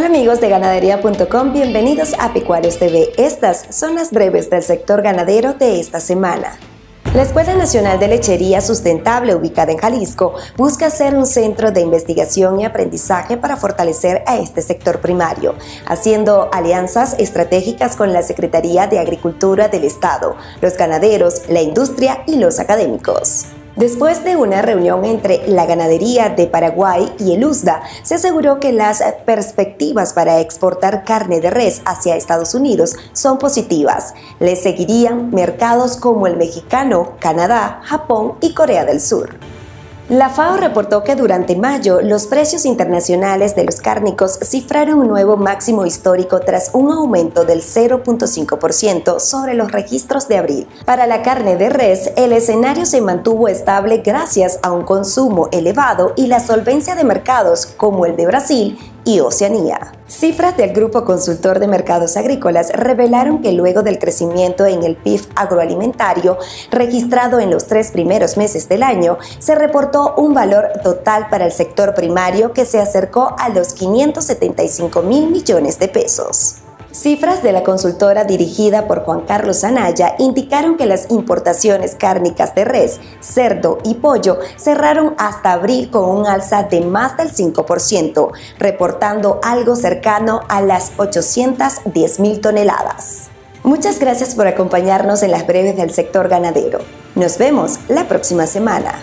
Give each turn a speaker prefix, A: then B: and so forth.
A: Hola amigos de ganadería.com, bienvenidos a Pecuarios TV. Estas son las breves del sector ganadero de esta semana. La Escuela Nacional de Lechería Sustentable, ubicada en Jalisco, busca ser un centro de investigación y aprendizaje para fortalecer a este sector primario, haciendo alianzas estratégicas con la Secretaría de Agricultura del Estado, los ganaderos, la industria y los académicos. Después de una reunión entre la ganadería de Paraguay y el USDA, se aseguró que las perspectivas para exportar carne de res hacia Estados Unidos son positivas. Le seguirían mercados como el mexicano, Canadá, Japón y Corea del Sur. La FAO reportó que durante mayo los precios internacionales de los cárnicos cifraron un nuevo máximo histórico tras un aumento del 0.5% sobre los registros de abril. Para la carne de res, el escenario se mantuvo estable gracias a un consumo elevado y la solvencia de mercados como el de Brasil y Oceanía. Cifras del Grupo Consultor de Mercados Agrícolas revelaron que luego del crecimiento en el PIB agroalimentario registrado en los tres primeros meses del año, se reportó un valor total para el sector primario que se acercó a los 575 mil millones de pesos. Cifras de la consultora dirigida por Juan Carlos Anaya indicaron que las importaciones cárnicas de res, cerdo y pollo cerraron hasta abril con un alza de más del 5%, reportando algo cercano a las 810 mil toneladas. Muchas gracias por acompañarnos en las breves del sector ganadero. Nos vemos la próxima semana.